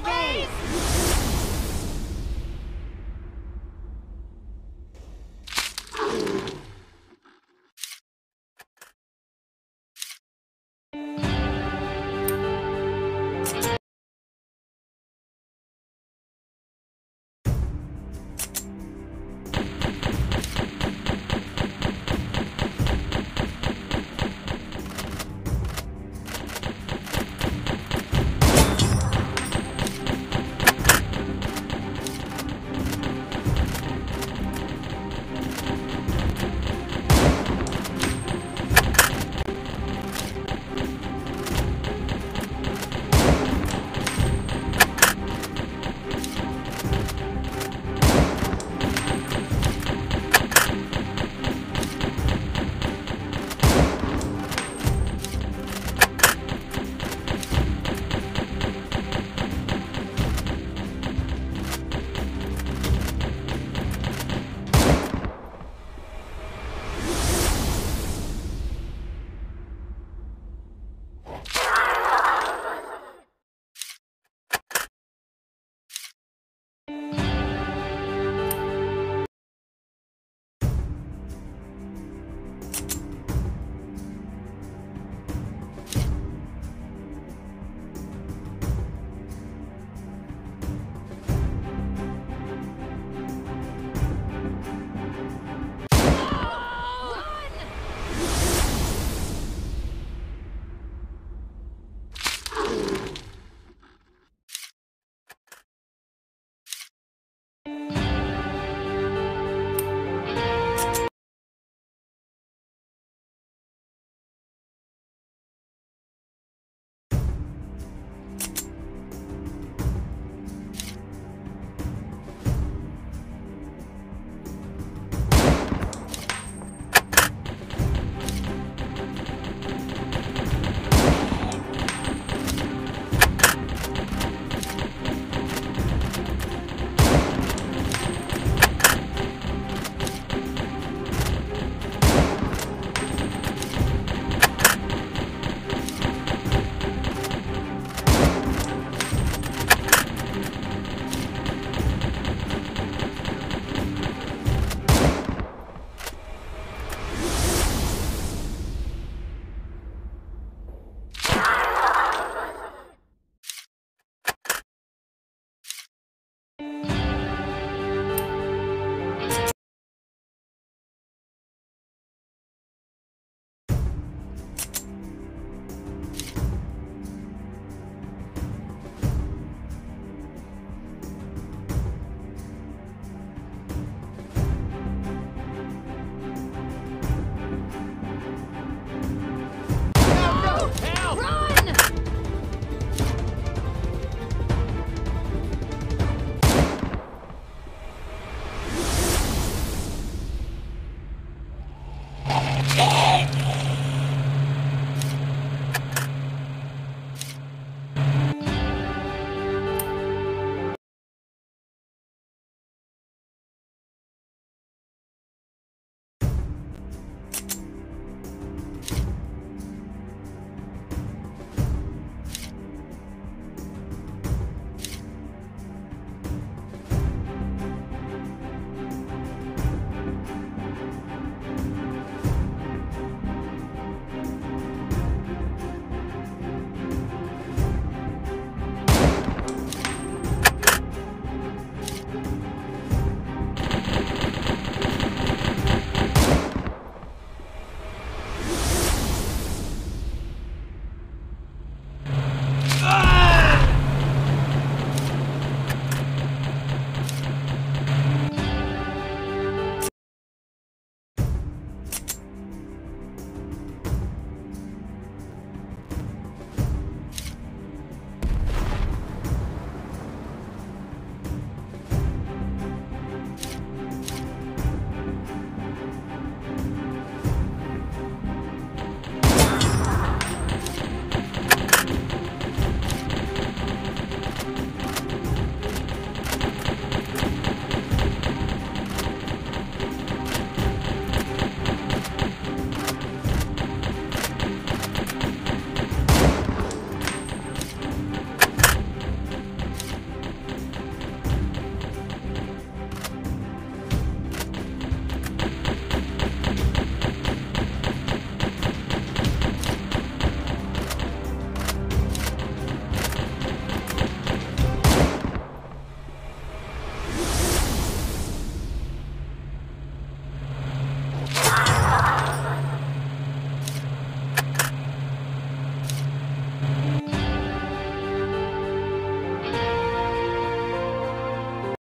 baby! Please.